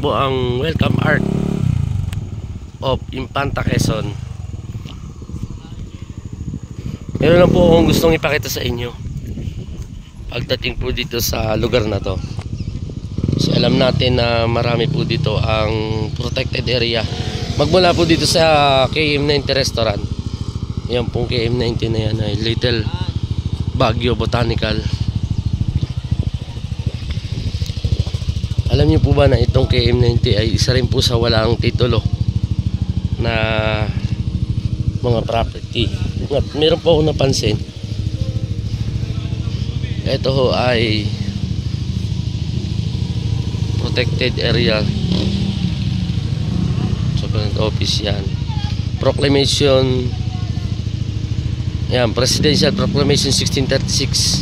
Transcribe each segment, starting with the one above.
po ang welcome art of Impanta Quezon. Meron lang po akong gustong ipakita sa inyo. Pagdating po dito sa lugar na to. So alam natin na marami po dito ang protected area. Magmula po dito sa KM90 restaurant. Yan pong KM90 na yan ay Little Baguio Botanical. Alam niyo po ba na itong KM90 ay isa rin po sa walang titulo na mga property. At meron po ako napansin. Ito ho ay protected area. Superintendent office yan. Proclamation yan, Presidential Proclamation 1636.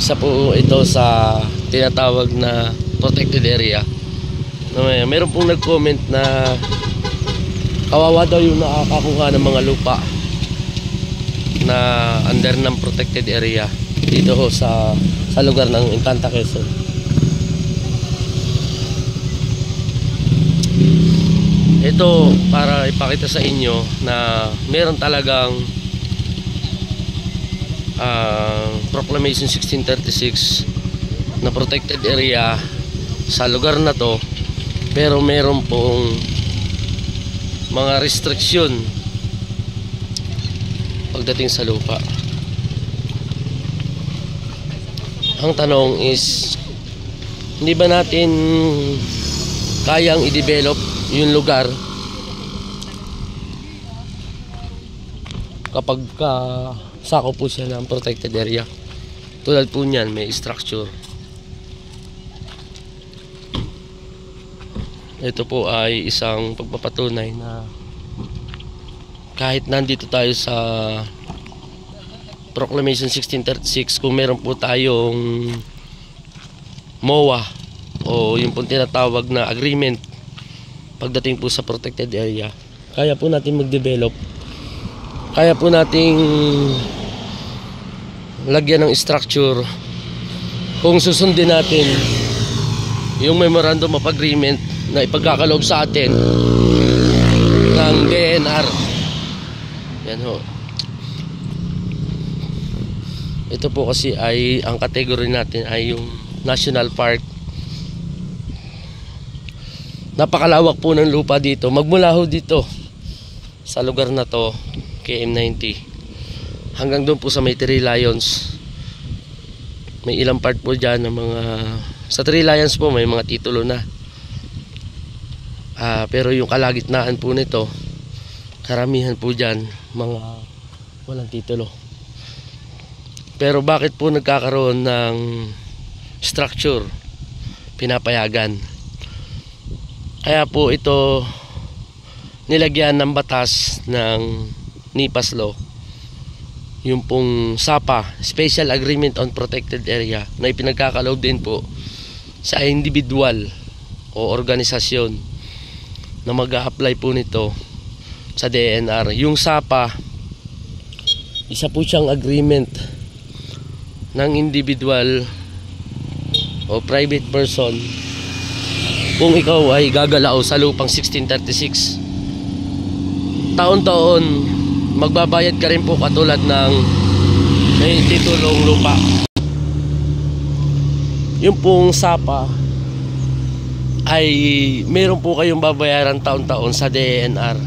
Isa po ito sa tinatawag na protected area. May, meron pong nag-comment na kawawa daw yung nakakakuha ng mga lupa na under ng protected area dito ho sa sa lugar ng Encanta Quezon. Ito para ipakita sa inyo na meron talagang uh, Proclamation 1636 na protected area sa lugar na to pero meron pong mga restriction pagdating sa lupa. Ang tanong is hindi ba natin kayang i-develop yung lugar kapag ka sako po siya ng protected area? Tulad po niyan may structure ito po ay isang pagpapatunay na kahit nandito tayo sa Proclamation 1636 kung meron po tayong MOA o yung pong tinatawag na agreement pagdating po sa protected area kaya po natin mag-develop. Kaya po nating lagyan ng structure kung susundin natin yung memorandum of agreement na ipagkakaloob sa atin ng DNR yan ho. Ito po kasi ay ang category natin ay yung national park. Napakalawak po ng lupa dito. Magmula ho dito sa lugar na to KM90 hanggang doon po sa may Three Lions. May ilang part po dyan ng mga sa Three Lions po may mga titulo na Uh, pero yung kalagitnaan po nito, karamihan po dyan, mga walang titulo. Pero bakit po nagkakaroon ng structure? Pinapayagan. Kaya po ito nilagyan ng batas ng NIPAS law yung pong SAPA Special Agreement on Protected Area na ipinagkakaloob din po sa individual o organisasyon na mag apply po nito sa DNR. Yung SAPA, isa po siyang agreement ng individual o private person kung ikaw ay gagalao sa lupang 1636 taon-taon magbabayad ka rin po katulad ng may titulong lupa yung pong SAPA ay meron po kayong babayaran taon-taon sa DNR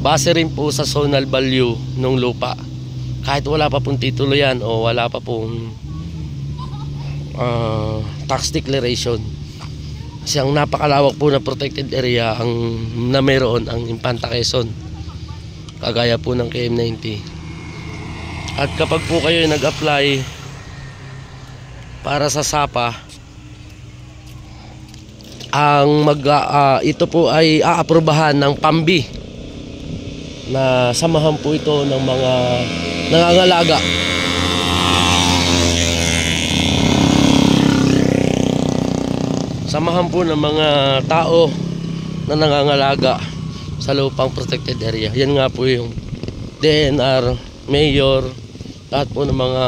base rin po sa zonal value ng lupa. Kahit wala pa pong titulo yan o wala pa pong uh, tax declaration. Kasi ang napakalawak po na protected area ang na meron ang Impanta Quezon kagaya po ng KM90 at kapag po kayo nag-apply para sa SAPA ang mag uh, ito po ay aaprubahan ng PAMBI na samahan po ito ng mga nangangalaga. Samahan po ng mga tao na nangangalaga sa lupang protected area. Yan nga po yung DNR, mayor lahat po ng mga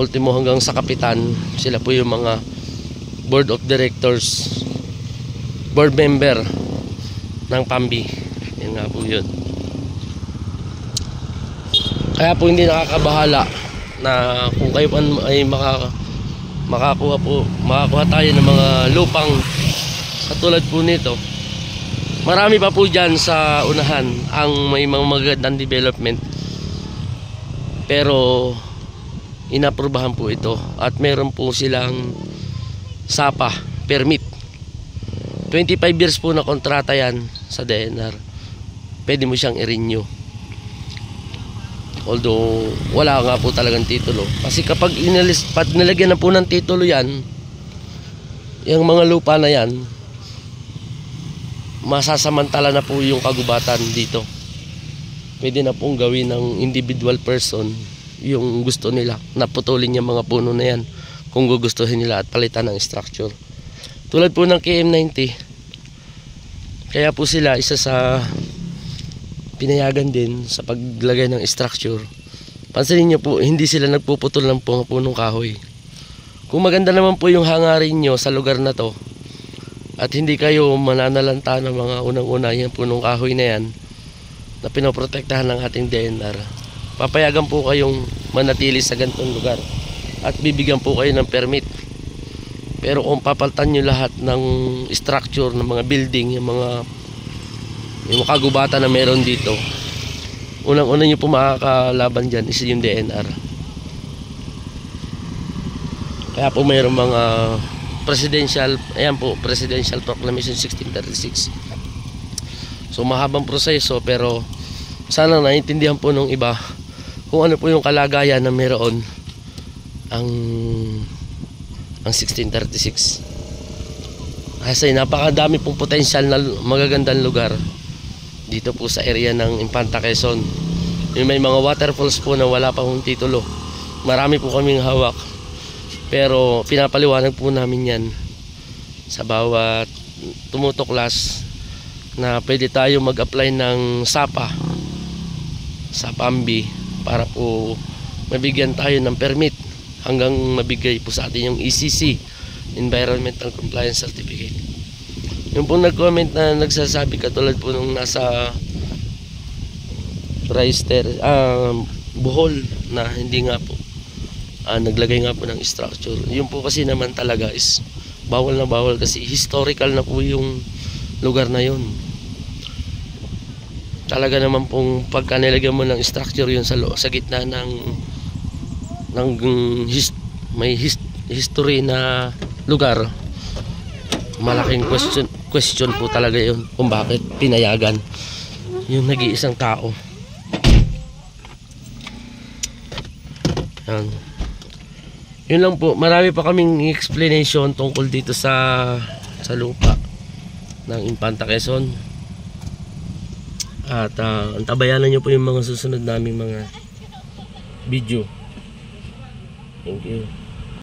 ultimo hanggang sa kapitan sila po yung mga board of directors board member ng PAMBI. Yan nga po yun. Kaya po hindi nakakabahala na kung kayo pa ay maka, makakuha po, makakuha tayo ng mga lupang katulad po nito. Marami pa po dyan sa unahan ang may mga magandang development. Pero inaprubahan po ito at meron po silang SAPA permit. 25 years po na kontrata yan sa DNR pwede mo siyang i-renew. Although wala nga po talagang titulo. Kasi kapag inalis, pag nilagyan na po ng titulo yan yung mga lupa na yan masasamantala na po yung kagubatan dito. Pwede na pong gawin ng individual person yung gusto nila. Naputulin yung mga puno na yan kung gugustuhin nila at palitan ng structure. Tulad po ng KM90 kaya po sila isa sa pinayagan din sa paglagay ng structure. Pansinin nyo po hindi sila nagpuputol ng punong kahoy. Kung maganda naman po yung hangarin nyo sa lugar na to at hindi kayo mananalanta ng mga unang-una yung punong kahoy na yan na pinoprotektahan ng ating DNR papayagan po kayong manatili sa ganitong lugar at bibigyan po kayo ng permit. Pero kung papaltan nyo lahat ng structure ng mga building yung mga yung kagubatan na meron dito unang-una nyo po makakalaban dyan is yung DNR kaya po mayroong mga presidential ayan po presidential proclamation 1636 so mahabang proseso pero sana naintindihan po nung iba kung ano po yung kalagayan na meron ang ang 1636 kasi napakadami pong potensyal na magagandang lugar dito po sa area ng Infanta Quezon. May mga waterfalls po na wala pa pong titulo. Marami po kaming hawak. Pero pinapaliwanag po namin yan sa bawat tumutuklas na pwede tayo mag-apply ng SAPA sa PAMBI para po mabigyan tayo ng permit hanggang mabigay po sa atin yung ECC Environmental Compliance Certificate. Yung pong nag-comment na nagsasabi katulad po nung nasa rice ter ah, buhol na hindi nga po ah, naglagay nga po ng structure. Yun po kasi naman talaga is bawal na bawal kasi historical na po yung lugar na yun. Talaga naman pong pagka nilagyan mo ng structure yun sa, sa gitna ng ng his, may his, history na lugar. Malaking question question po talaga yun kung bakit pinayagan yung nag-iisang tao. Yan. Yun lang po. Marami pa kaming explanation tungkol dito sa sa lupa ng Infanta Quezon. At uh, antabayanan nyo po yung mga susunod naming mga video thank you